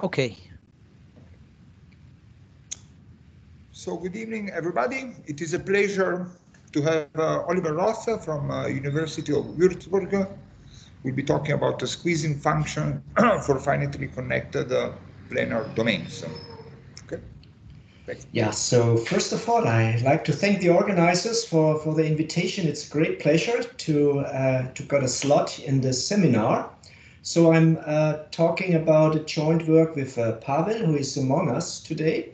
Okay. So good evening, everybody. It is a pleasure to have uh, Oliver Roth from uh, University of Würzburg. We'll be talking about the squeezing function for finitely connected uh, planar domains. Okay. Yeah, so first of all, I'd like to thank the organizers for, for the invitation. It's a great pleasure to, uh, to get a slot in this seminar. So I'm uh, talking about a joint work with uh, Pavel, who is among us today.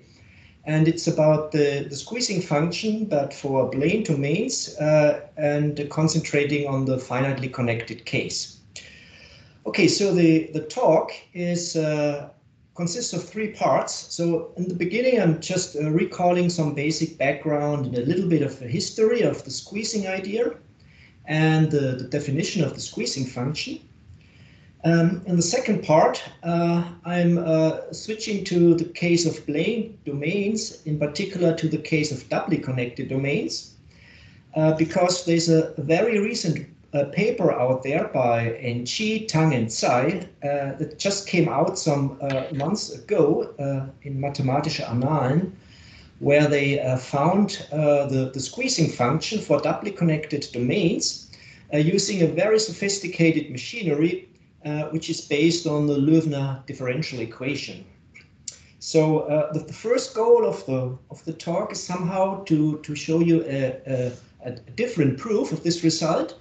And it's about the, the squeezing function, but for plane domains uh, and concentrating on the finitely connected case. Okay, so the, the talk is uh, consists of three parts. So in the beginning, I'm just uh, recalling some basic background and a little bit of the history of the squeezing idea and the, the definition of the squeezing function. Um, in the second part, uh, I'm uh, switching to the case of plane domains, in particular to the case of doubly connected domains, uh, because there's a very recent uh, paper out there by Ng, Tang, and Tsai uh, that just came out some uh, months ago in Mathematische Annalen, where they found the, the squeezing function for doubly connected domains using a very sophisticated machinery uh, which is based on the Loewner differential equation. So uh, the, the, first goal of the of the talk is somehow to to show you a, a, a different proof of this result,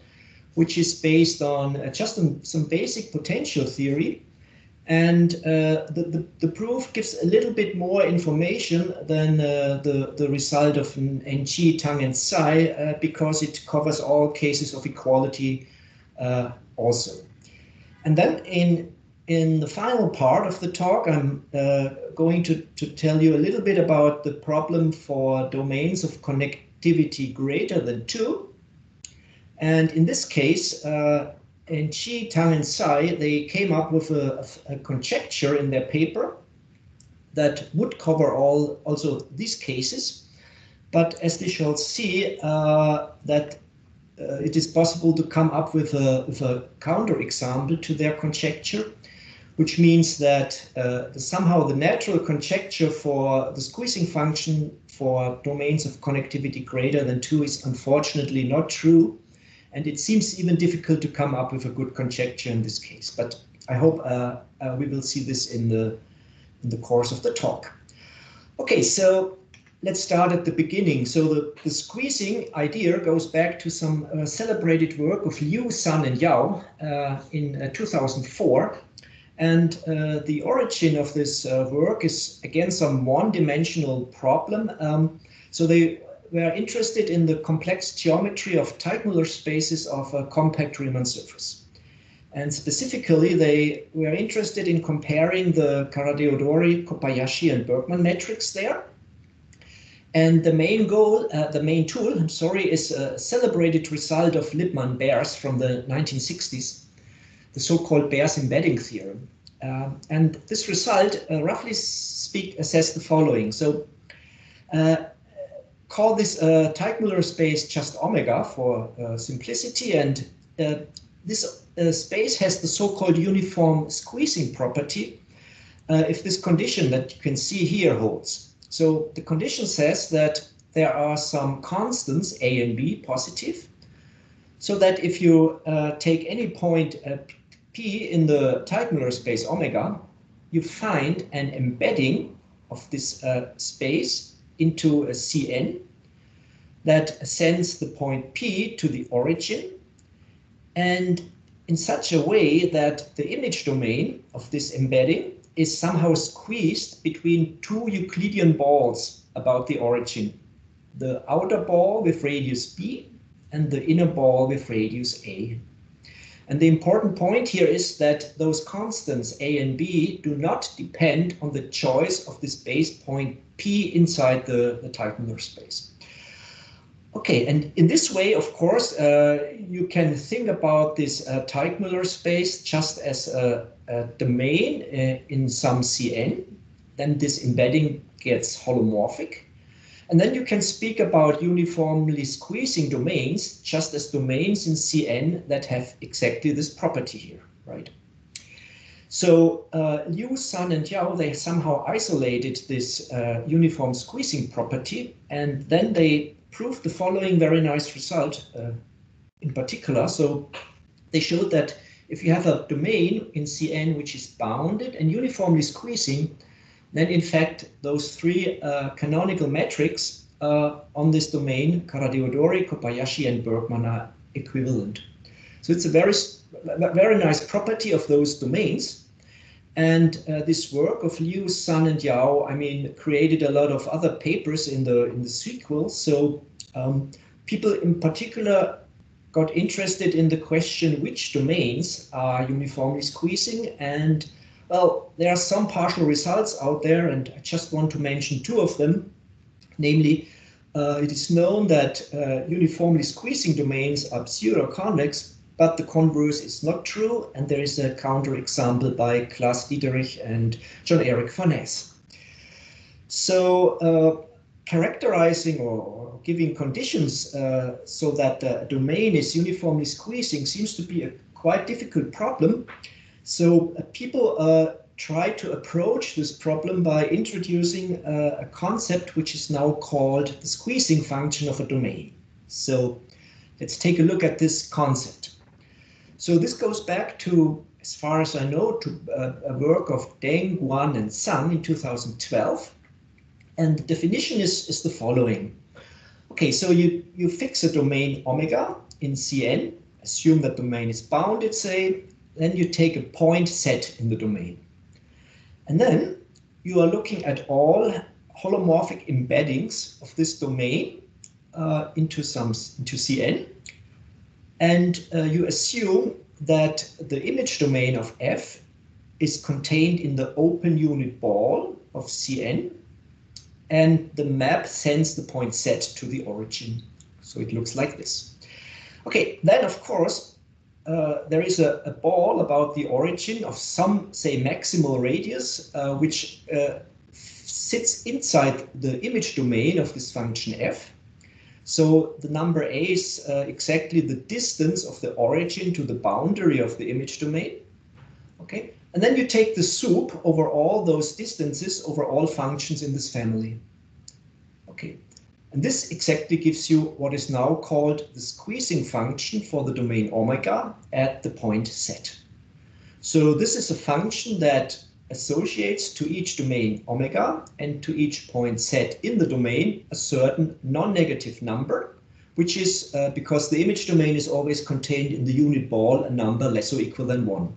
which is based on uh, just some, some basic potential theory. And uh, the, the, the, proof gives a little bit more information than uh, the, the result of Ng, Tang, and Tsai uh, because it covers all cases of equality also. And then in in the final part of the talk, I'm uh, going to, to tell you a little bit about the problem for domains of connectivity greater than two. And in this case, uh, Ng, Tang, and Tsai, they came up with a, a, conjecture in their paper that would cover all also these cases. But as we shall see, uh, that uh, it is possible to come up with a, with a counterexample to their conjecture, which means that uh, somehow the natural conjecture for the squeezing function for domains of connectivity greater than 2 is unfortunately not true. And it seems even difficult to come up with a good conjecture in this case. But I hope uh, uh we will see this in the, in the course of the talk. Okay, so let's start at the beginning. So the, the squeezing idea goes back to some uh, celebrated work of Liu, Sun, and Yao uh, in uh, 2004. And uh, the origin of this uh, work is, again, some one-dimensional problem. Um, so they were interested in the complex geometry of Teichmuller spaces of a compact Riemann surface. And specifically, they were interested in comparing the Carathéodory, Kobayashi, and Bergman metrics there and the main goal, uh, the main tool, I'm sorry, is a celebrated result of Lipman Bers from the 1960s, the so-called Bers embedding theorem. Uh, and this result, uh, roughly speak, says the following. So uh, call this a Teichmuller space just omega for uh, simplicity. And uh, this space has the so-called uniform squeezing property if this condition that you can see here holds. So the condition says that there are some constants a and b positive, so that if you uh, take any point at p in the Teichmuller space omega, you find an embedding of this uh, space into a Cn that sends the point p to the origin. And in such a way that the image domain of this embedding is somehow squeezed between two Euclidean balls about the origin. The outer ball with radius b and the inner ball with radius a. And the important point here is that those constants a and b do not depend on the choice of this base point p inside the, the Teichmuller space. Okay, and in this way, of course, uh, you can think about this uh, Teichmuller space just as a, a domain uh, in some Cn. Then this embedding gets holomorphic. And then you can speak about uniformly squeezing domains just as domains in Cn that have exactly this property here, right? So uh, Liu, Sun, and Yao, they somehow isolated this uh, uniform squeezing property, and then they proved the following very nice result uh, in particular. So they showed that if you have a domain in Cn which is bounded and uniformly squeezing, then in fact those three uh, canonical metrics uh, on this domain, Carathéodory, Kobayashi, and Bergman are equivalent. So it's a very, very nice property of those domains. And uh, this work of Liu, Sun, and Yao, I mean, created a lot of other papers in the in the sequel. So um, people in particular got interested in the question which domains are uniformly squeezing. And well, there are some partial results out there, and I just want to mention two of them. Namely, uh, it is known that uh, uniformly squeezing domains are pseudo-convex, but the converse is not true, and there is a counterexample by Klas Diederich and John Erik Fornæss. So uh, characterizing or giving conditions uh, so that the domain is uniformly squeezing seems to be a quite difficult problem. So uh, people uh, try to approach this problem by introducing uh, a concept which is now called the squeezing function of a domain. So let's take a look at this concept. So this goes back to, as far as I know, to uh, a work of Deng, Guan, and Sun in 2012. And the definition is, is the following. Okay, so you, you fix a domain omega in Cn, assume that domain is bounded, say, then you take a point set in the domain. And then you are looking at all holomorphic embeddings of this domain uh, into some into Cn and uh, you assume that the image domain of F is contained in the open unit ball of Cn, and the map sends the point Z to the origin. So it looks like this. Okay, then of course, uh, there is a, a, ball about the origin of some, say, maximal radius, uh, which uh, sits inside the image domain of this function f. So the number a is uh, exactly the distance of the origin to the boundary of the image domain. Okay, and then you take the sup over all those distances over all functions in this family. Okay, and this exactly gives you what is now called the squeezing function for the domain omega at the point set. So this is a function that associates to each domain omega and to each point set in the domain a certain non-negative number, which is uh, because the image domain is always contained in the unit ball a number less or equal than one.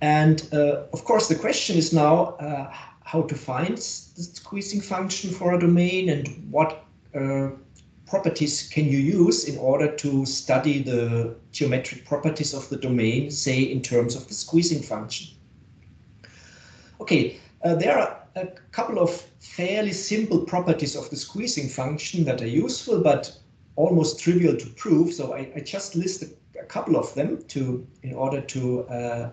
And uh, of course, the question is now uh, how to find the squeezing function for a domain and what uh, properties can you use in order to study the geometric properties of the domain, say in terms of the squeezing function. Okay, uh, there are a couple of fairly simple properties of the squeezing function that are useful, but almost trivial to prove. So I, I just list a, a, couple of them to in order to uh,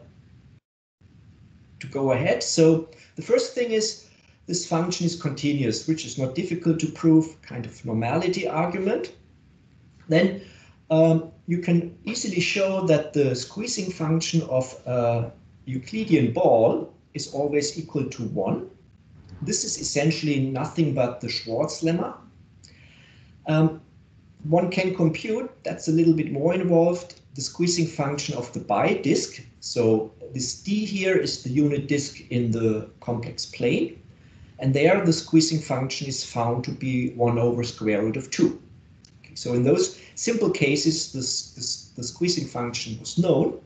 to go ahead. So the first thing is this function is continuous, which is not difficult to prove, kind of normality argument. Then um, you can easily show that the squeezing function of a Euclidean ball is always equal to 1. This is essentially nothing but the Schwarz lemma. Um, one can compute, that's a little bit more involved, the squeezing function of the bidisk. So this D here is the unit disk in the complex plane. And there the squeezing function is found to be 1 over square root of 2. Okay, so in those simple cases, this, this, the squeezing function was known.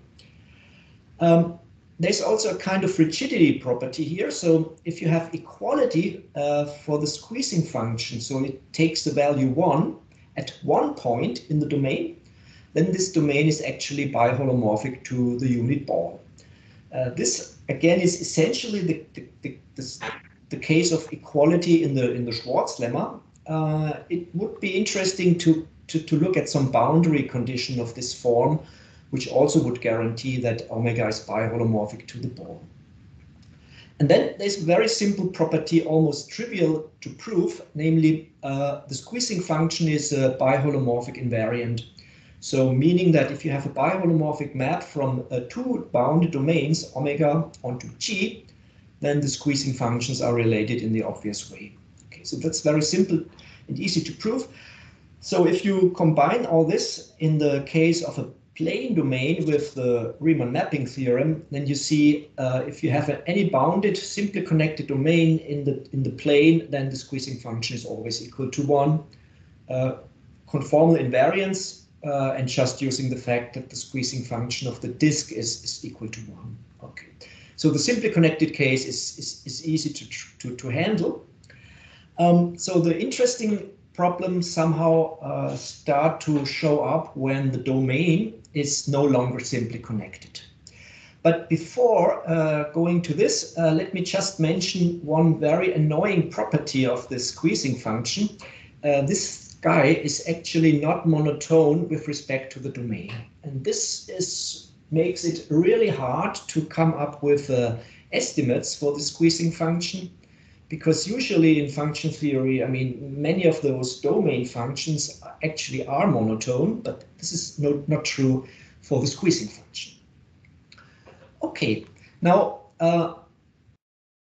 Um, there's also a kind of rigidity property here. So if you have equality uh, for the squeezing function, so it takes the value 1 at one point in the domain, then this domain is actually biholomorphic to the unit ball. Uh, this again is essentially the, the, the, the, case of equality in the in the Schwarz lemma. Uh, it would be interesting to, to, to look at some boundary condition of this form which also would guarantee that omega is biholomorphic to the ball. And then there's a very simple property, almost trivial to prove, namely uh, the squeezing function is a biholomorphic invariant So meaning that if you have a biholomorphic map from uh, two bounded domains, omega onto G, then the squeezing functions are related in the obvious way. Okay, so that's very simple and easy to prove. So if you combine all this in the case of a plane domain with the Riemann mapping theorem, then you see uh, if you have a, any bounded, simply connected domain in the in the plane, then the squeezing function is always equal to one. Uh, conformal invariance uh, and just using the fact that the squeezing function of the disk is, is equal to one. Okay, so the simply connected case is, is, is easy to, to, to handle. Um, so the interesting problems somehow uh, start to show up when the domain is no longer simply connected. But before uh, going to this, uh, let me just mention one very annoying property of the squeezing function. Uh, this guy is actually not monotone with respect to the domain. And this is makes it really hard to come up with uh, estimates for the squeezing function because usually in function theory, I mean, many of those domain functions actually are monotone, but this is no, not true for the squeezing function. Okay, now uh,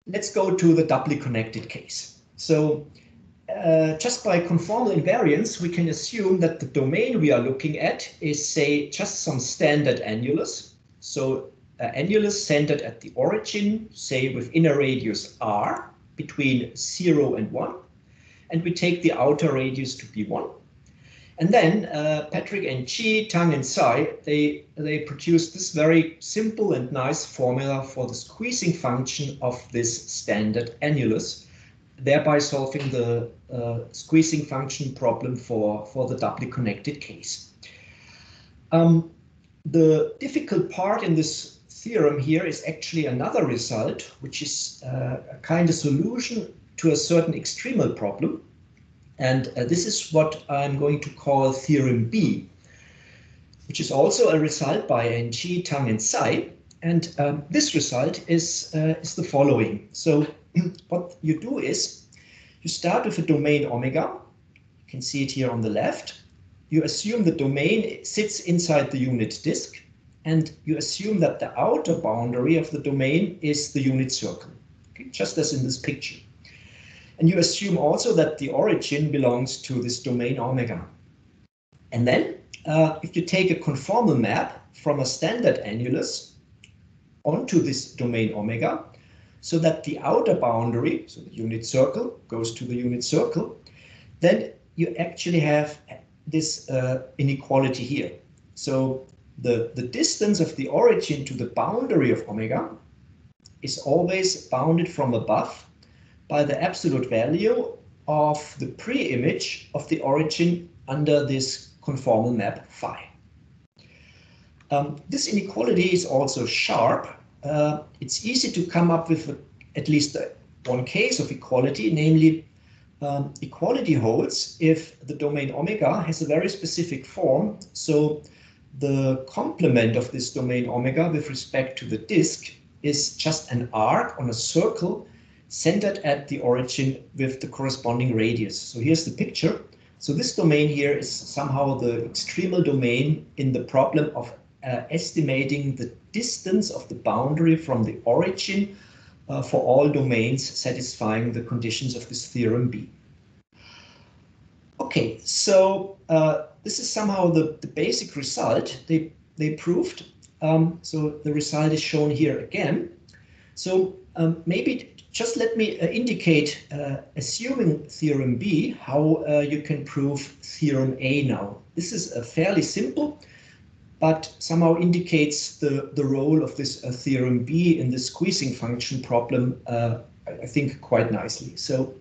let's go to the doubly connected case. So uh, just by conformal invariance, we can assume that the domain we are looking at is, say, just some standard annulus. So uh, annulus centered at the origin, say with inner radius r, between 0 and 1. And we take the outer radius to be 1. And then uh, Patrick and Chi, Tang and Tsai, they, they produced this very simple and nice formula for the squeezing function of this standard annulus, thereby solving the uh, squeezing function problem for, for the doubly connected case. Um, the difficult part in this theorem here is actually another result, which is uh, a kind of solution to a certain extremal problem. And uh, this is what I'm going to call theorem B, which is also a result by Ng, Tang, and Tsai. And um, this result is, uh, is the following. So what you do is you start with a domain omega. You can see it here on the left. You assume the domain sits inside the unit disk and you assume that the outer boundary of the domain is the unit circle, okay? just as in this picture. And you assume also that the origin belongs to this domain omega. And then uh, if you take a conformal map from a standard annulus onto this domain omega, so that the outer boundary, so the unit circle, goes to the unit circle, then you actually have this uh, inequality here. So the, the distance of the origin to the boundary of omega is always bounded from above by the absolute value of the pre-image of the origin under this conformal map phi. Um, this inequality is also sharp. Uh, it's easy to come up with at least one case of equality, namely um, equality holds if the domain omega has a very specific form. So the complement of this domain omega with respect to the disk is just an arc on a circle centered at the origin with the corresponding radius. So here's the picture. So this domain here is somehow the extremal domain in the problem of uh, estimating the distance of the boundary from the origin uh, for all domains satisfying the conditions of this theorem B. Okay, so uh, this is somehow the, the basic result they, they proved. Um, so the result is shown here again. So um, maybe just let me uh, indicate, uh, assuming theorem B, how uh, you can prove theorem A now. This is a fairly simple, but somehow indicates the, the role of this uh, theorem B in the squeezing function problem, uh, I think quite nicely. So,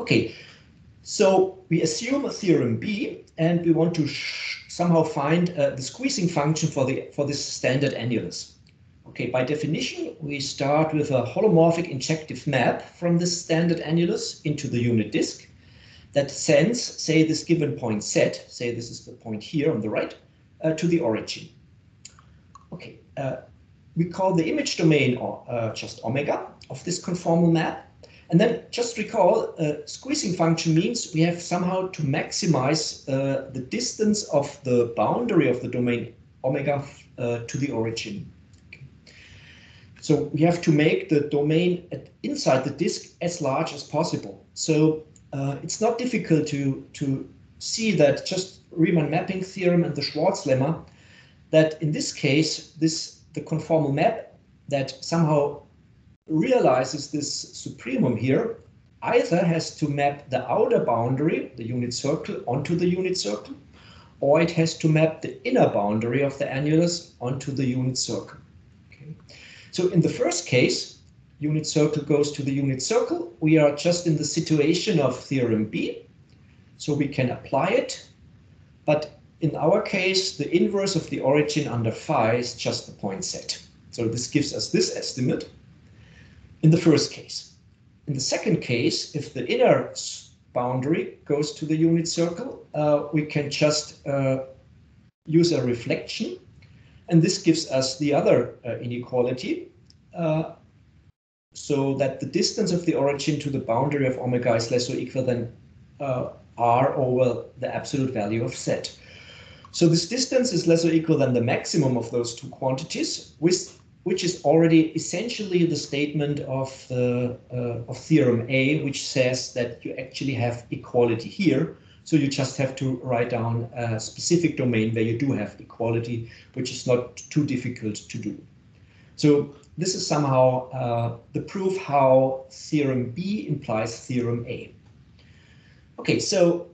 okay, so we assume a theorem B and we want to somehow find uh, the squeezing function for the for this standard annulus. Okay, by definition, we start with a holomorphic injective map from this standard annulus into the unit disk that sends, say, this given point set, say this is the point here on the right, to the origin. Okay, uh, we call the image domain uh, just omega of this conformal map, And then just recall, uh, squeezing function means we have somehow to maximize uh, the distance of the boundary of the domain omega uh, to the origin. So we have to make the domain inside the disk as large as possible. So uh, it's not difficult to, to see that just Riemann mapping theorem and the Schwarz lemma, that in this case, this the conformal map that somehow realizes this supremum here either has to map the outer boundary, the unit circle, onto the unit circle, or it has to map the inner boundary of the annulus onto the unit circle. Okay. So in the first case, unit circle goes to the unit circle. We are just in the situation of theorem B, so we can apply it. But in our case, the inverse of the origin under phi is just the point set. So this gives us this estimate in the first case. In the second case, if the inner boundary goes to the unit circle, uh, we can just uh, use a reflection. And this gives us the other uh, inequality, uh, so that the distance of the origin to the boundary of omega is less or equal than uh, r over the absolute value of z. So this distance is less or equal than the maximum of those two quantities, with which is already essentially the statement of the uh, of theorem A, which says that you actually have equality here. So you just have to write down a specific domain where you do have equality, which is not too difficult to do. So this is somehow uh, the proof how theorem B implies theorem A. Okay, so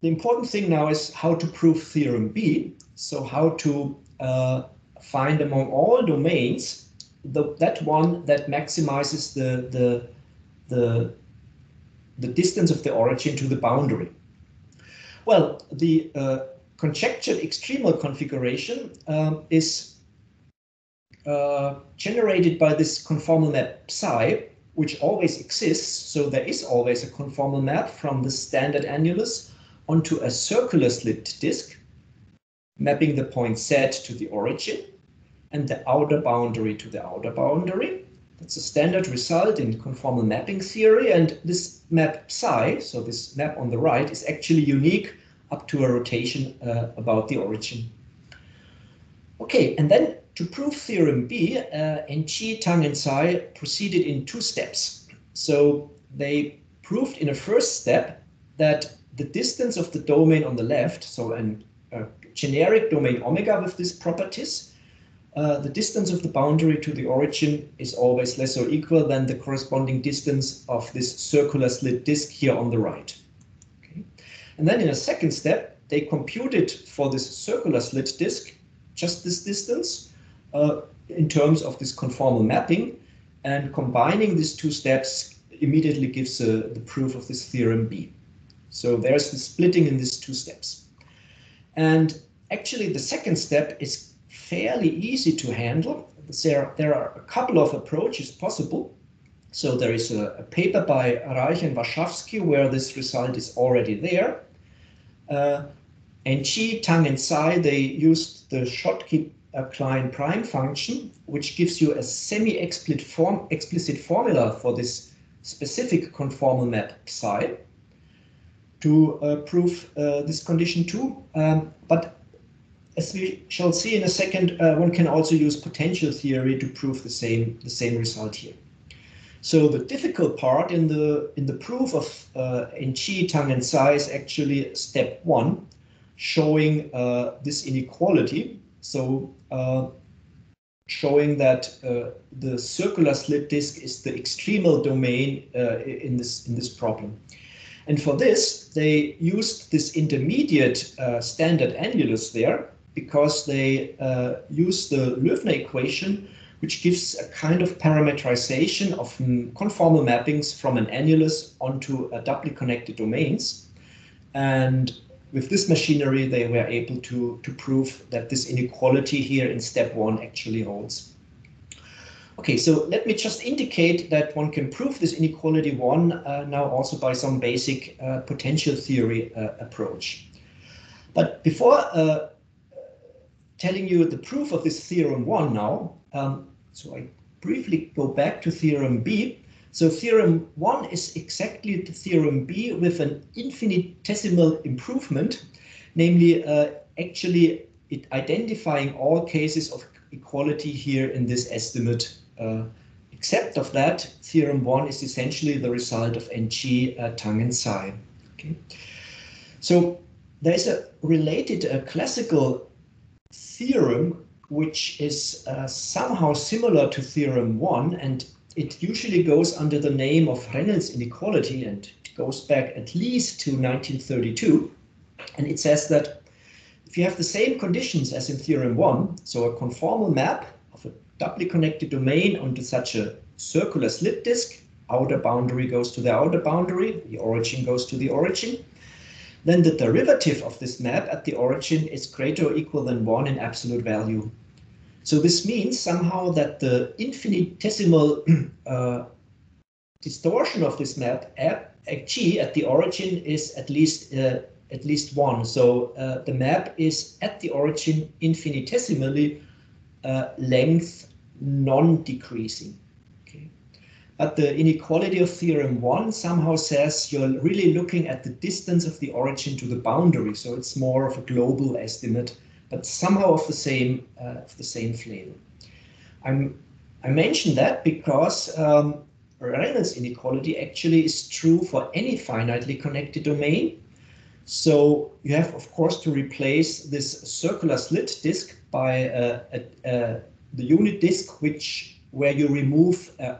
the important thing now is how to prove theorem B. So how to uh, find among all domains the, that one that maximizes the, the, the, the distance of the origin to the boundary. Well, the uh, conjectured extremal configuration um, is uh, generated by this conformal map psi, which always exists. So there is always a conformal map from the standard annulus onto a circular slit disk, mapping the point Z to the origin and the outer boundary to the outer boundary. That's a standard result in conformal mapping theory. And this map psi, so this map on the right, is actually unique up to a rotation uh, about the origin. Okay, and then to prove theorem B, uh, Ng, Tang, and Tsai proceeded in two steps. So they proved in a first step that the distance of the domain on the left, so an, a generic domain omega with these properties, uh, the distance of the boundary to the origin is always less or equal than the corresponding distance of this circular slit disk here on the right. Okay. And then in a second step, they computed for this circular slit disk just this distance uh, in terms of this conformal mapping and combining these two steps immediately gives uh, the proof of this theorem B. So there's the splitting in these two steps. And actually the second step is fairly easy to handle. There, there are a couple of approaches possible. So there is a, a paper by Reich and where this result is already there. Uh, and Chi, Tang, and Tsai, they used the Schottky-Klein prime function, which gives you a semi-explicit form, explicit formula for this specific conformal map psi to uh, prove uh, this condition too. Um, but as we shall see in a second, uh, one can also use potential theory to prove the same the same result here. So the difficult part in the in the proof of uh, chi Tang, and Tsai is actually step one, showing uh, this inequality. So uh, showing that uh, the circular slit disk is the extremal domain uh, in this in this problem. And for this, they used this intermediate uh, standard annulus there, because they uh, use the Loewner equation, which gives a kind of parametrization of conformal mappings from an annulus onto a doubly connected domains. And with this machinery, they were able to, to prove that this inequality here in step one actually holds. Okay, so let me just indicate that one can prove this inequality one uh, now also by some basic uh, potential theory uh, approach. But before uh, telling you the proof of this theorem one now. Um, so I briefly go back to theorem B. So theorem one is exactly the theorem B with an infinitesimal improvement, namely uh, actually it identifying all cases of equality here in this estimate. Uh, except of that, theorem one is essentially the result of NG, uh, Tang and Tsai. Okay. So there's a related uh, classical theorem which is uh, somehow similar to theorem one and it usually goes under the name of Reynolds inequality and goes back at least to 1932. And it says that if you have the same conditions as in theorem one, so a conformal map of a doubly connected domain onto such a circular slit disk, outer boundary goes to the outer boundary, the origin goes to the origin, then the derivative of this map at the origin is greater or equal than one in absolute value. So this means somehow that the infinitesimal uh, distortion of this map at G at the origin is at least uh, at least one. So uh, the map is at the origin infinitesimally uh, length non-decreasing. Okay. But the inequality of theorem one somehow says you're really looking at the distance of the origin to the boundary. So it's more of a global estimate but somehow of the same uh, of the same flavor. I'm I mention that because um, Reynolds inequality actually is true for any finitely connected domain. So you have, of course, to replace this circular slit disk by uh, uh, the unit disk, which where you remove a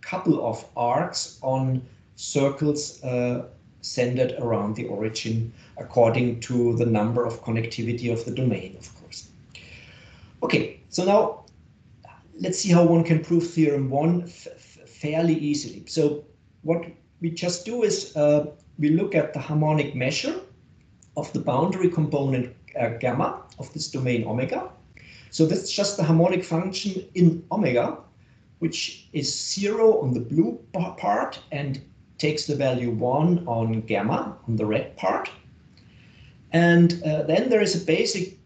couple of arcs on circles uh, centered around the origin according to the number of connectivity of the domain, of course. Okay, so now let's see how one can prove theorem one fairly easily. So what we just do is uh, we look at the harmonic measure of the boundary component uh, gamma of this domain omega. So that's just the harmonic function in omega, which is zero on the blue part and takes the value 1 on gamma on the red part. And uh, then there is a basic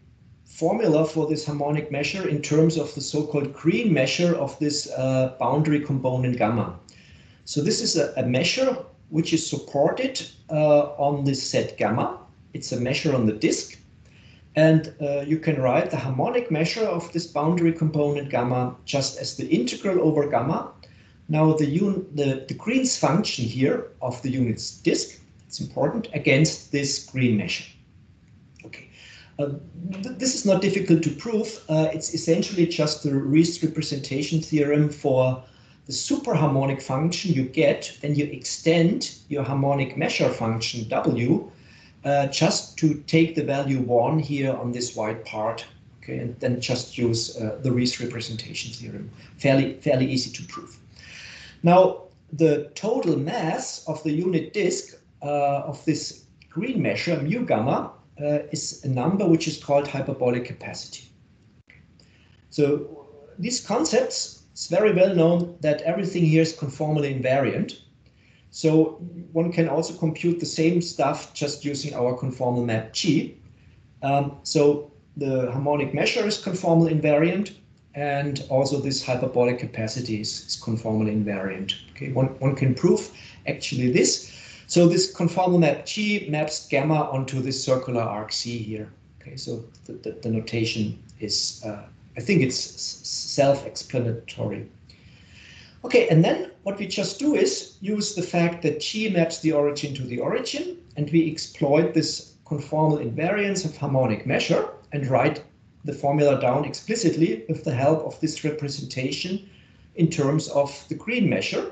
formula for this harmonic measure in terms of the so-called green measure of this uh, boundary component gamma. So this is a, a measure which is supported uh, on this set gamma. It's a measure on the disk. And uh, you can write the harmonic measure of this boundary component gamma just as the integral over gamma now the, the, the Green's function here of the unit's disk, it's important, against this green measure. Okay, uh, th this is not difficult to prove. Uh, it's essentially just the Riesz representation theorem for the superharmonic function you get when you extend your harmonic measure function W uh, just to take the value 1 here on this white part okay, and then just use uh, the Riesz representation theorem. Fairly, fairly easy to prove. Now, the total mass of the unit disk uh, of this green measure, mu gamma, uh, is a number which is called hyperbolic capacity. So these concepts, it's very well known that everything here is conformally invariant. So one can also compute the same stuff just using our conformal map G. Um, so the harmonic measure is conformal invariant and also this hyperbolic capacity is, is conformally invariant. Okay, one, one can prove actually this. So this conformal map G maps gamma onto this circular arc C here. Okay, so the, the, the notation is, uh, I think it's self-explanatory. Okay, and then what we just do is use the fact that G maps the origin to the origin, and we exploit this conformal invariance of harmonic measure and write the formula down explicitly with the help of this representation in terms of the green measure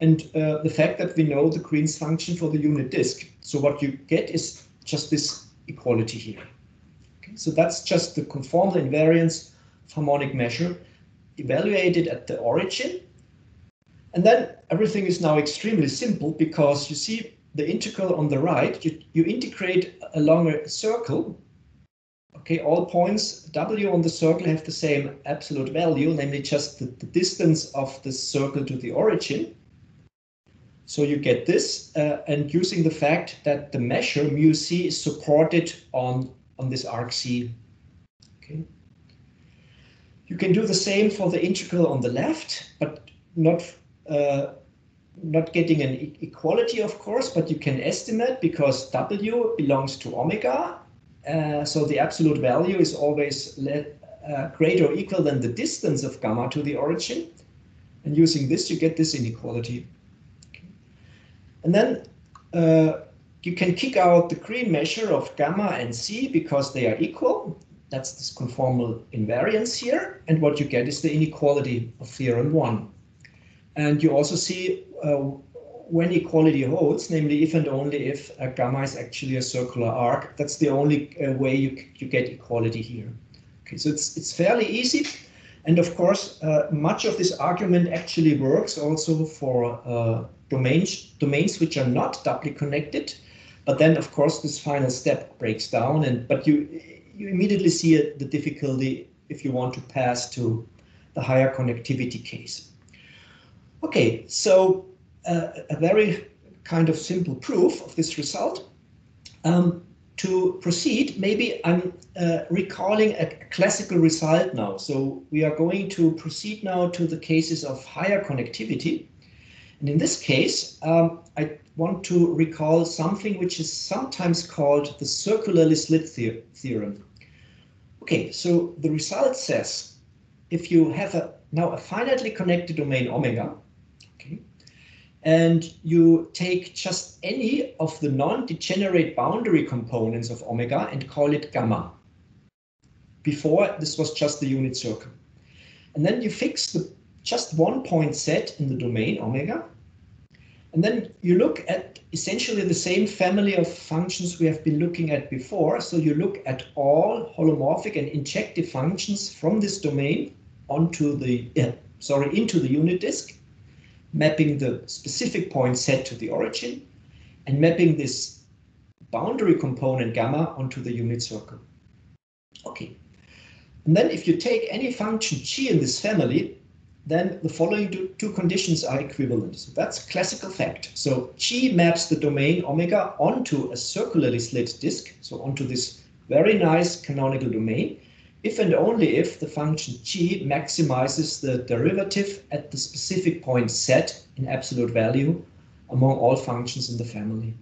and uh, the fact that we know the Green's function for the unit disk. So what you get is just this equality here. Okay, so that's just the conformal invariance of harmonic measure evaluated at the origin. And then everything is now extremely simple because you see the integral on the right, you, you integrate along a circle Okay, all points W on the circle have the same absolute value, namely just the, the distance of the circle to the origin. So you get this, uh, and using the fact that the measure mu c is supported on, on this arc c. Okay. You can do the same for the integral on the left, but not uh, not getting an e equality, of course, but you can estimate because W belongs to omega. Uh, so the absolute value is always let, uh, greater or equal than the distance of gamma to the origin. And using this, you get this inequality. And then uh, you can kick out the green measure of gamma and C because they are equal. That's this conformal invariance here. And what you get is the inequality of theorem one. And you also see uh, when equality holds, namely if and only if uh, gamma is actually a circular arc, that's the only uh, way you, you get equality here. Okay, so it's, it's fairly easy. And of course, uh, much of this argument actually works also for uh, domains, domains which are not doubly connected. But then, of course, this final step breaks down, and but you you immediately see the difficulty if you want to pass to the higher connectivity case. Okay, so uh, a very kind of simple proof of this result. Um, to proceed, maybe I'm uh, recalling a classical result now. So we are going to proceed now to the cases of higher connectivity. And in this case, um, I want to recall something which is sometimes called the circularly slit the theorem. Okay, so the result says if you have a now a finitely connected domain omega, and you take just any of the non-degenerate boundary components of omega and call it gamma. Before, this was just the unit circle. And then you fix the just one point set in the domain omega. And then you look at essentially the same family of functions we have been looking at before. So you look at all holomorphic and injective functions from this domain onto the, uh, sorry, into the unit disk mapping the specific point set to the origin and mapping this boundary component gamma onto the unit circle. Okay. And then if you take any function g in this family, then the following two conditions are equivalent. So that's classical fact. So G maps the domain omega onto a circularly slit disk, so onto this very nice canonical domain if and only if the function g maximizes the derivative at the specific point set in absolute value among all functions in the family.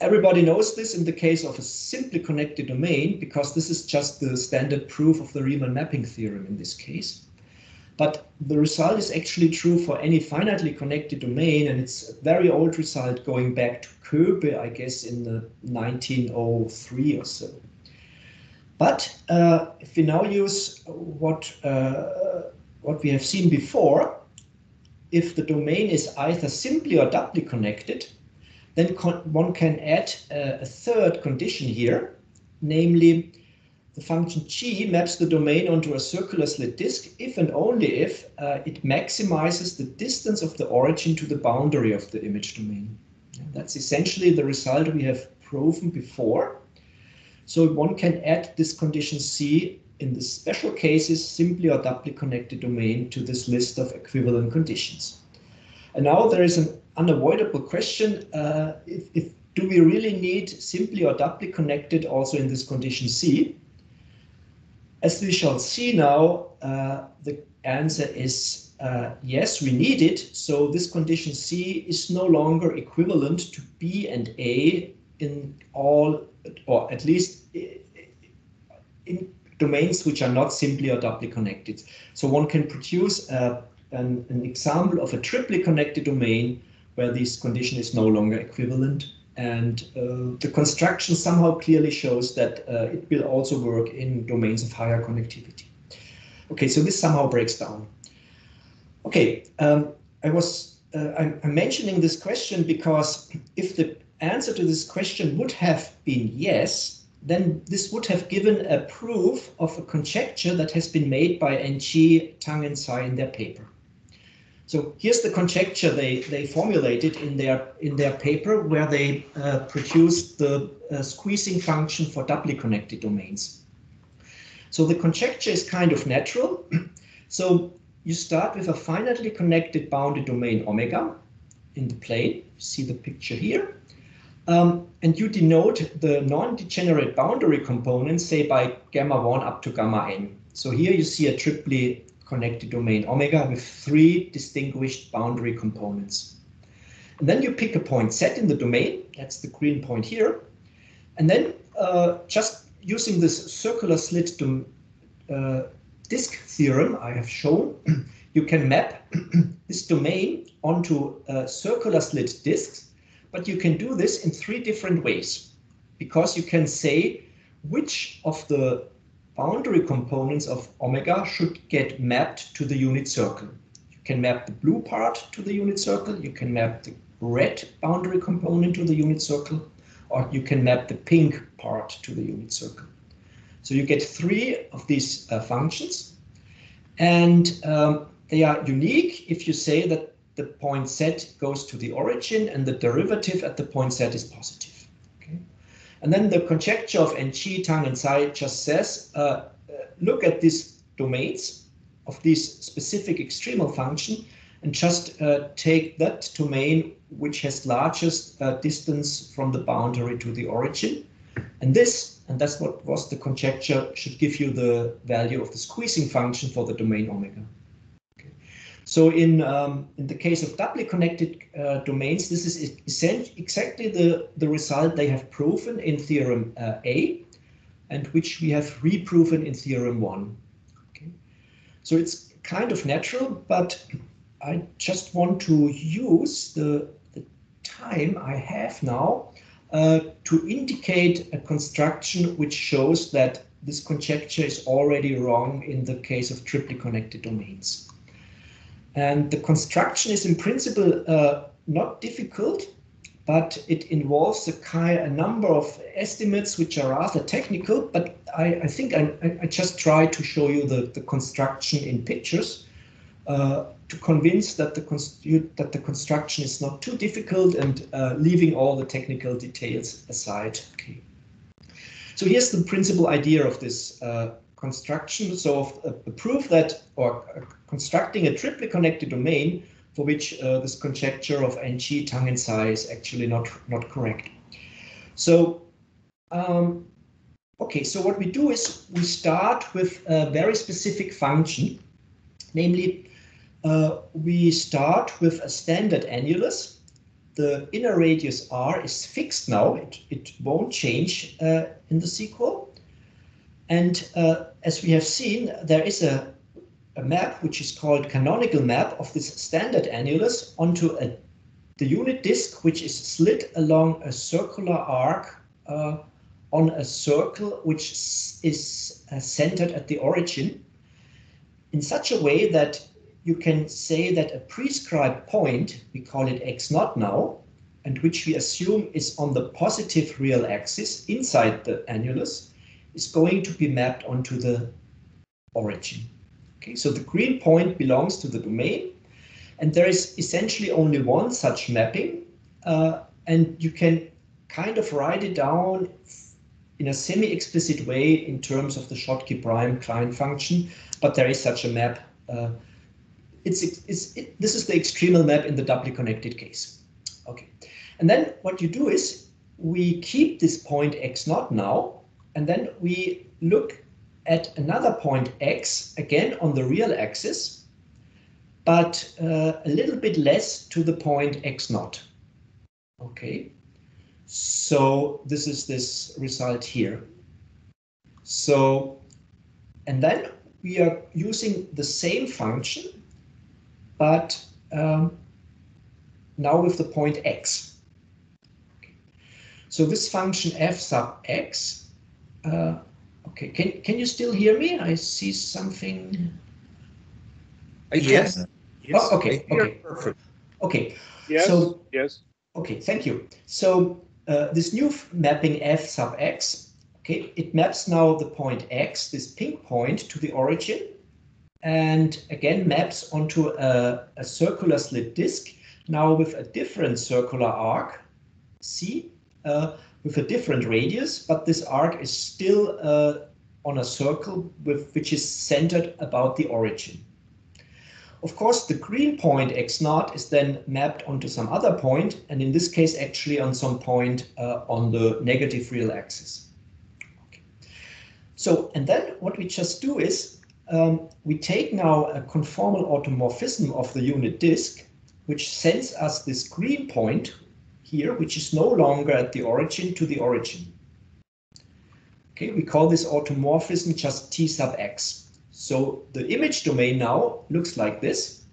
Everybody knows this in the case of a simply connected domain because this is just the standard proof of the Riemann mapping theorem in this case. But the result is actually true for any finitely connected domain, and it's a very old result going back to Koebe, I guess, in the 1903 or so. But uh, if we now use what, uh, what we have seen before, if the domain is either simply or doubly connected, then one can add uh, a third condition here, namely the function g maps the domain onto a circular slit disk if and only if uh, it maximizes the distance of the origin to the boundary of the image domain. That's essentially the result we have proven before. So one can add this condition C in the special cases simply or doubly connected domain to this list of equivalent conditions. And now there is an unavoidable question, uh, if, if, do we really need simply or doubly connected also in this condition C? As we shall see now, uh, the answer is uh, yes, we need it. So this condition C is no longer equivalent to B and A in all or at least in domains which are not simply or doubly connected. So one can produce uh, an, an, example of a triply connected domain where this condition is no longer equivalent. And uh, the construction somehow clearly shows that uh, it will also work in domains of higher connectivity. Okay, so this somehow breaks down. Okay, um, I was uh, I'm, I'm mentioning this question because if the answer to this question would have been yes, then this would have given a proof of a conjecture that has been made by Ng, Tang, and Tsai in their paper. So here's the conjecture they, they formulated in their in their paper where they uh, produced the uh, squeezing function for doubly connected domains. So the conjecture is kind of natural. so you start with a finitely connected bounded domain omega in the plane. See the picture here. Um, and you denote the non-degenerate boundary components, say by gamma 1 up to gamma n. So here you see a triply connected domain omega with three distinguished boundary components. And then you pick a point set in the domain, that's the green point here. And then uh, just using this circular slit uh, disk theorem I have shown, you can map this domain onto uh, circular slit disks, but you can do this in three different ways because you can say which of the boundary components of omega should get mapped to the unit circle. You can map the blue part to the unit circle, you can map the red boundary component to the unit circle, or you can map the pink part to the unit circle. So you get three of these uh, functions, and um, they are unique if you say that the point z goes to the origin and the derivative at the point z is positive. Okay? And then the conjecture of Ng, Tang, and Tsai just says, uh, uh, look at these domains of this specific extremal function and just uh, take that domain which has largest uh, distance from the boundary to the origin. And this, and that's what was the conjecture, should give you the value of the squeezing function for the domain omega. So in, um, in the case of doubly connected uh, domains, this is exactly the, the result they have proven in theorem uh, A, and which we have reproven in theorem 1. Okay. So it's kind of natural, but I just want to use the, the time I have now uh, to indicate a construction which shows that this conjecture is already wrong in the case of triply connected domains. And the construction is in principle uh, not difficult, but it involves a, kind, a number of estimates which are rather technical, but I, I think I, I, just try to show you the, the construction in pictures. Uh, to convince that the that the construction is not too difficult and uh, leaving all the technical details aside. Okay. So here's the principal idea of this uh, construction. So a, a, proof that or uh, constructing a triply connected domain for which uh, this conjecture of Ng, Tang, and Tsai is actually not not correct. So um, okay, so what we do is we start with a very specific function, namely uh, we start with a standard annulus. The inner radius r is fixed now. It, it won't change uh, in the sequel. And uh, as we have seen, there is a, a map which is called canonical map of this standard annulus onto a, the unit disk, which is slid along a circular arc uh, on a circle which is uh, centered at the origin in such a way that you can say that a prescribed point, we call it x naught now, and which we assume is on the positive real axis inside the annulus, is going to be mapped onto the origin. Okay, so the green point belongs to the domain, and there is essentially only one such mapping, uh, and you can kind of write it down in a semi-explicit way in terms of the Schottky prime Klein function, but there is such a map uh, it's, it's it, this is the extremal map in the doubly connected case. Okay, and then what you do is we keep this point x naught now, and then we look at another point x again on the real axis, but uh, a little bit less to the point x naught. Okay, so this is this result here. So, and then we are using the same function but um, now with the point x. So this function f sub x, uh, okay, can, can you still hear me? I see something. Yes. yes. Oh, okay, okay. Perfect. Okay. Yes, so, yes. Okay, thank you. So uh, this new mapping f sub x, okay, it maps now the point x, this pink point, to the origin and again maps onto a, a circular slit disk, now with a different circular arc, C, uh, with a different radius, but this arc is still uh, on a circle with which is centered about the origin. Of course, the green point x naught is then mapped onto some other point, and in this case, actually on some point uh, on the negative real axis. Okay. So, and then what we just do is um, we take now a conformal automorphism of the unit disk, which sends us this green point here, which is no longer at the origin to the origin. Okay, we call this automorphism just T sub x. So the image domain now looks like this.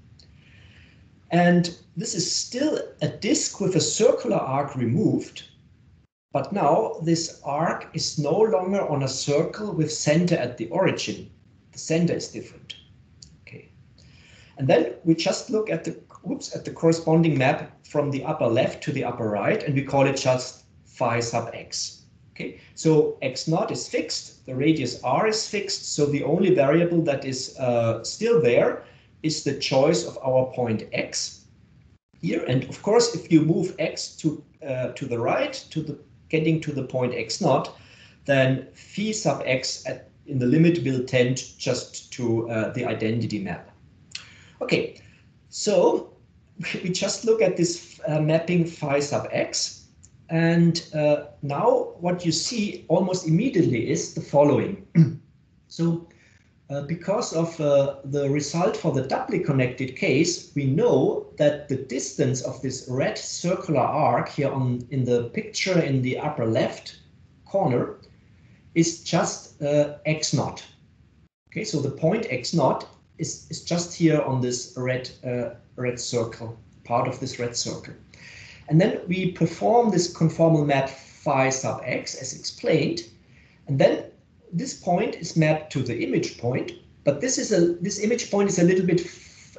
And this is still a disk with a circular arc removed. But now this arc is no longer on a circle with center at the origin. The center is different. Okay. And then we just look at the oops, at the corresponding map from the upper left to the upper right, and we call it just phi sub x. Okay, so x naught is fixed, the radius r is fixed, so the only variable that is uh, still there is the choice of our point x here. And of course, if you move x to uh, to the right, to the getting to the point x naught, then phi sub x at, in the limit will tend just to uh, the identity map. Okay, so we just look at this uh, mapping phi sub x and uh, now what you see almost immediately is the following. so uh, because of uh, the result for the doubly connected case, we know that the distance of this red circular arc here on in the picture in the upper left corner is just uh, x naught. Okay, so the point x naught is, is just here on this red uh, red circle, part of this red circle. And then we perform this conformal map phi sub x as explained. And then this point is mapped to the image point, but this is a this image point is a little bit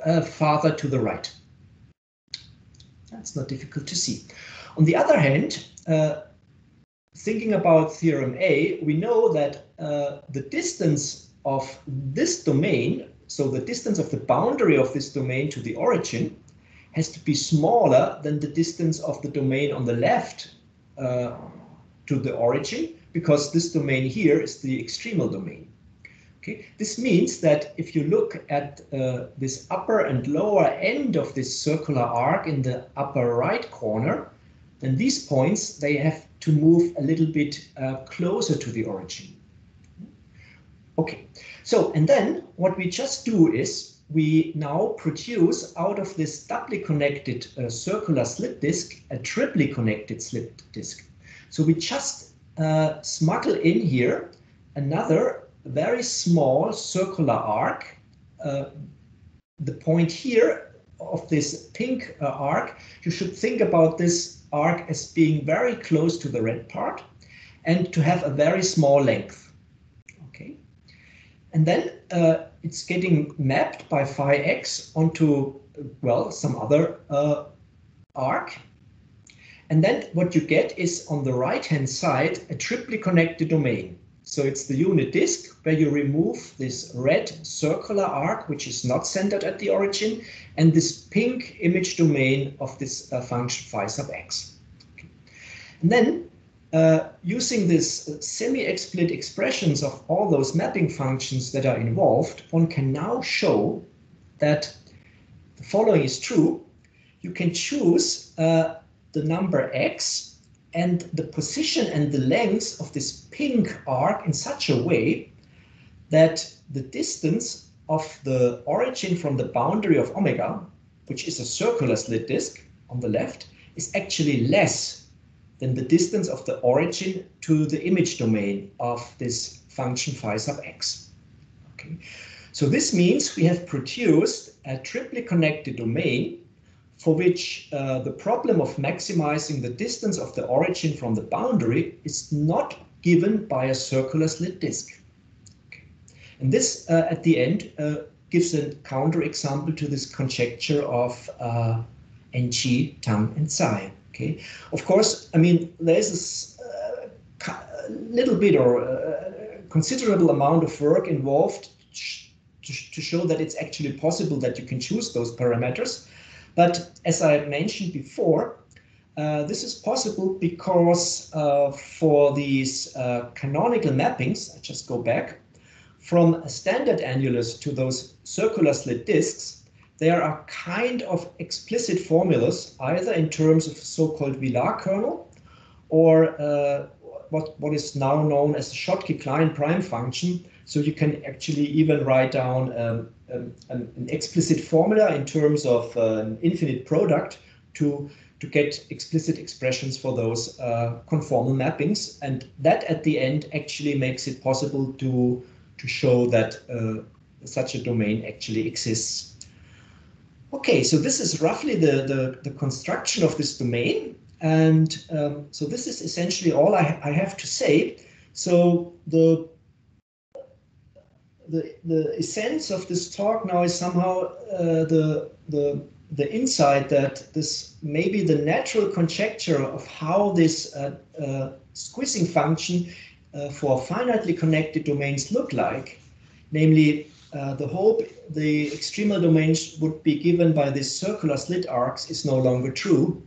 uh, farther to the right. That's not difficult to see. On the other hand, uh, thinking about theorem A, we know that uh, the distance of this domain, so the distance of the boundary of this domain to the origin, has to be smaller than the distance of the domain on the left uh, to the origin, because this domain here is the extremal domain. Okay, this means that if you look at uh, this upper and lower end of this circular arc in the upper right corner, then these points, they have to move a little bit uh, closer to the origin. Okay, so and then what we just do is we now produce out of this doubly connected uh, circular slit disk a triply connected slit disk. So we just uh, smuggle in here another very small circular arc. Uh, the point here of this pink uh, arc, you should think about this arc as being very close to the red part and to have a very small length. And then uh, it's getting mapped by phi x onto, well, some other uh, arc. And then what you get is on the right-hand side, a triply connected domain. So it's the unit disk where you remove this red circular arc, which is not centered at the origin, and this pink image domain of this uh, function phi sub x. And then uh, using this semi-explicit expressions of all those mapping functions that are involved, one can now show that the following is true. You can choose uh, the number x and the position and the length of this pink arc in such a way that the distance of the origin from the boundary of omega, which is a circular slit disk on the left, is actually less than the distance of the origin to the image domain of this function phi sub x. Okay. So this means we have produced a triply connected domain for which uh, the problem of maximizing the distance of the origin from the boundary is not given by a circular slit disk. Okay. And this, uh, at the end, uh, gives a counterexample to this conjecture of uh, Ng, Tang, and Tsai. Okay, of course, I mean there is a uh, little bit or a considerable amount of work involved to, to show that it's actually possible that you can choose those parameters. But as I mentioned before, uh, this is possible because uh, for these uh, canonical mappings, I just go back, from a standard annulus to those circular slit disks, there are kind of explicit formulas, either in terms of so-called Villat kernel or uh, what, what is now known as the Schottky-Klein prime function. So you can actually even write down um, um, an explicit formula in terms of uh, an infinite product to to get explicit expressions for those uh, conformal mappings. And that at the end actually makes it possible to, to show that uh, such a domain actually exists. Okay, so this is roughly the, the, the construction of this domain. And um, so this is essentially all I, I have to say. So the the the essence of this talk now is somehow uh, the the the insight that this may be the natural conjecture of how this uh, uh, squeezing function uh, for finitely connected domains look like, namely uh, the hope the extremal domains would be given by these circular slit arcs is no longer true.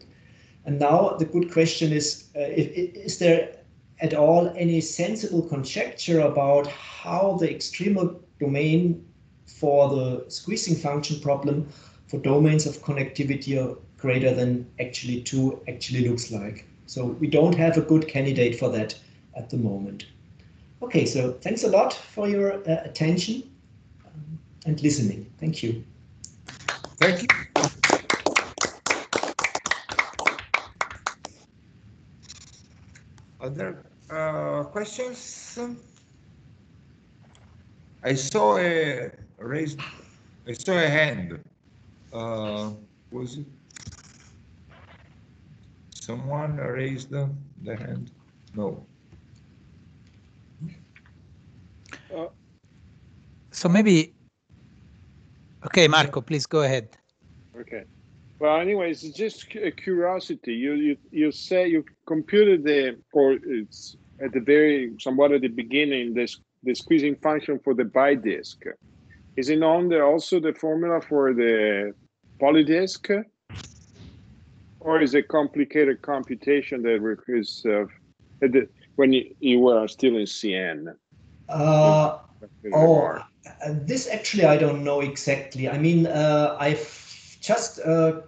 And now the good question is, uh, if, is there at all any sensible conjecture about how the extremal domain for the squeezing function problem for domains of connectivity greater than actually 2 actually looks like. So we don't have a good candidate for that at the moment. Okay, so thanks a lot for your uh, attention and listening. Thank you. Thank you. Other uh, questions? I saw a raised, I saw a hand. Uh, was it? Someone raised the, the hand? No. So maybe, okay, Marco, please go ahead. Okay. Well, anyways, it's just a curiosity. You you you say you computed the or it's at the very somewhat at the beginning this the squeezing function for the bidisk. Is it on there also the formula for the polydisk? Or is it complicated computation that requires uh, when you, you were still in CN? Uh, oh, uh, this actually I don't know exactly. I mean, uh, I've just uh,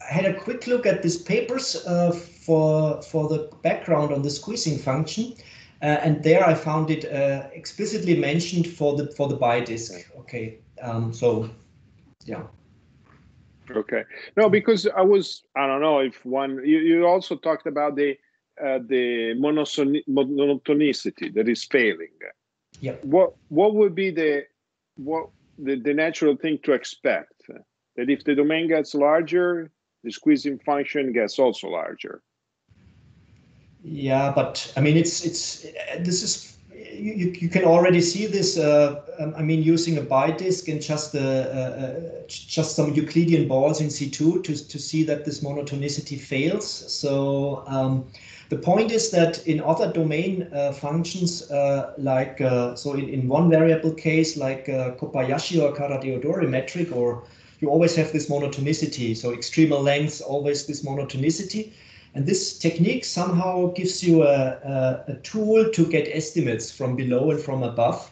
had a quick look at these papers uh, for for the background on the squeezing function, uh, and there I found it explicitly mentioned for the for the bidisk. Okay, um, so yeah. Okay. No, because I was I don't know if one you, you also talked about the uh, the monotonicity that is failing. Yeah. What what would be the what the, the natural thing to expect? That if the domain gets larger, the squeezing function gets also larger. Yeah, but I mean it's it's this is you, you can already see this. Uh, um, I mean, using a bidisk and just uh, uh, just some Euclidean balls in C2 to to see that this monotonicity fails. So um, the point is that in other domain uh, functions, uh, like uh, so in, in one variable case, like Kobayashi or Carathéodory metric, or you always have this monotonicity. So extremal length always this monotonicity. And this technique somehow gives you a, a, a, tool to get estimates from below and from above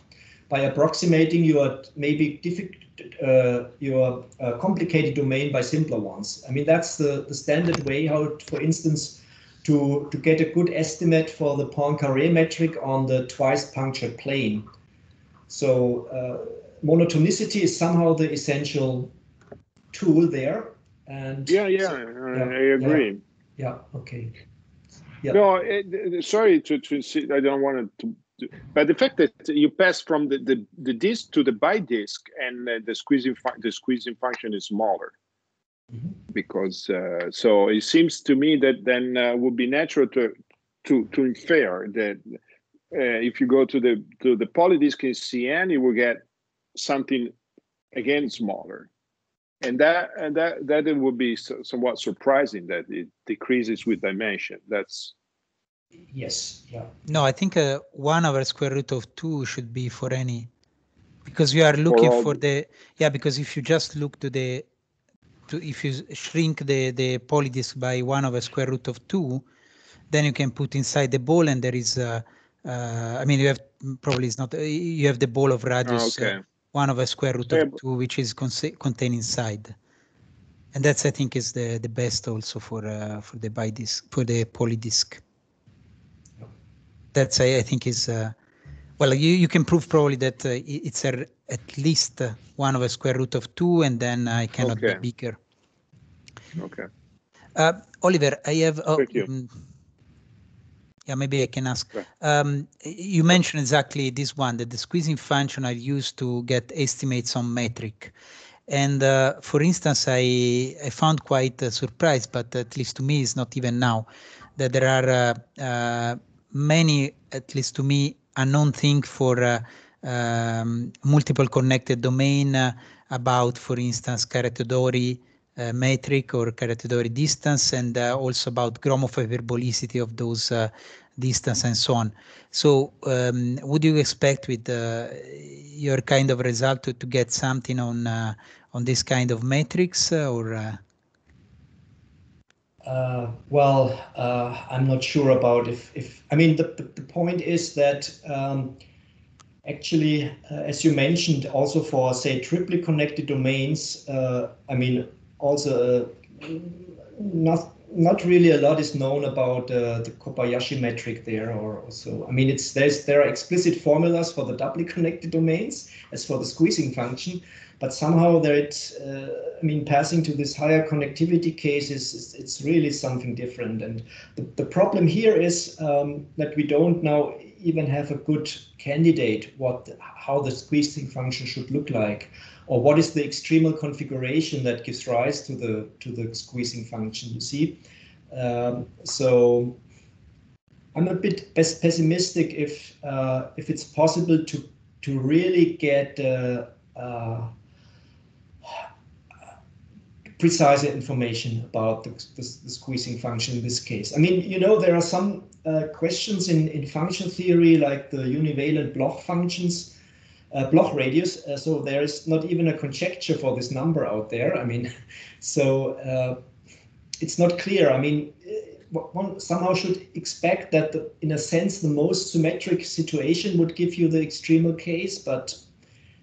by approximating your maybe difficult, uh, your uh, complicated domain by simpler ones. I mean, that's the, the standard way how, for instance, to, to get a good estimate for the Poincare metric on the twice punctured plane. So uh, monotonicity is somehow the essential tool there. And yeah, yeah, so, yeah I agree. Yeah. Yeah. Okay. Yeah. No, it, sorry to to I don't want to. But the fact that you pass from the, the, the disk to the bidisk and uh, the squeezing the squeezing function is smaller, mm-hmm. because uh, so it seems to me that then uh, would be natural to to to infer that uh, if you go to the to the polydisk in CN, you will get something again smaller and that and that that it would be so, somewhat surprising that it decreases with dimension that's yes yeah no i think uh, one over square root of two should be for any because we are looking for, for the yeah because if you just look to the to if you shrink the the polydisk by one over square root of two then you can put inside the ball and there is uh, uh i mean you have probably it's not you have the ball of radius oh, okay. One over square root of two, which is contained inside. And that's, I think, is the, the best also for uh, for the for the polydisk. That's, I, I think, is uh, well, you, you can prove probably that uh, it's a, at least uh, 1 over square root of 2, and then I cannot okay. be bigger. Okay. Uh, Oliver, I have... Oh, Thank you. Um, yeah, maybe I can ask. Um, you mentioned exactly this one, that the squeezing function I used to get estimates on metric. And uh, for instance, I, I found quite a surprise, but at least to me, it's not even now, that there are uh, uh, many, at least to me, unknown thing for uh, um, multiple connected domain uh, about, for instance, Carathéodory uh, metric or Carathéodory distance, and also about Gromov hyperbolicity of those distance and so on. So um, would you expect with uh, your kind of result to, to get something on uh, on this kind of metrics uh, or? Uh? uh, well, uh, I'm not sure about if, if I mean, the, the, the point is that um, actually, as you mentioned, also for say triply connected domains, I mean, also not not really a lot is known about uh, the Kobayashi metric there or so. I mean, it's there's there are explicit formulas for the doubly connected domains as for the squeezing function, but somehow there it's uh, I mean, passing to this higher connectivity case is, it's really something different. And the, the problem here is um, that we don't now even have a good candidate what how the squeezing function should look like or what is the extremal configuration that gives rise to the to the squeezing function you see um, so I'm a bit pessimistic if uh, if it's possible to to really get uh, uh, precise information about the, the, the, squeezing function in this case. I mean, you know, there are some uh, questions in, in function theory like the univalent Bloch functions uh, Bloch radius. Uh, so there is not even a conjecture for this number out there. I mean, so uh, it's not clear. I mean, uh, one somehow should expect that, the, in a sense, the most symmetric situation would give you the extremal case, but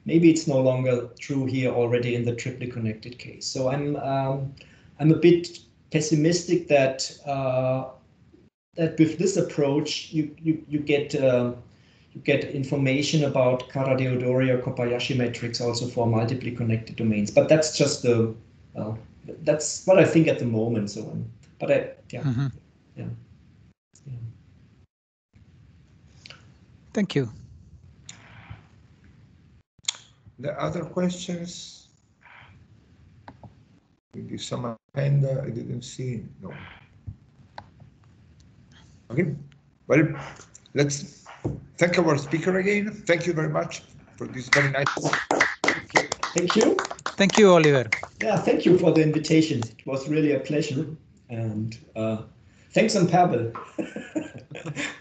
maybe it's no longer true here already in the triply connected case. So I'm um, I'm a bit pessimistic that uh, that with this approach you you you get uh, you get information about Carathéodory or Kobayashi metrics also for multiply connected domains. But that's just the, uh, that's what I think at the moment. So, um, but I, yeah, mm -hmm. yeah, yeah. Thank you. The other questions? Maybe some hand I didn't see. No. Okay. Well, let's thank our speaker again. Thank you very much for this very nice. Thank you. Thank you, Oliver. Yeah, thank you for the invitation. It was really a pleasure. And uh, thanks on Pavel.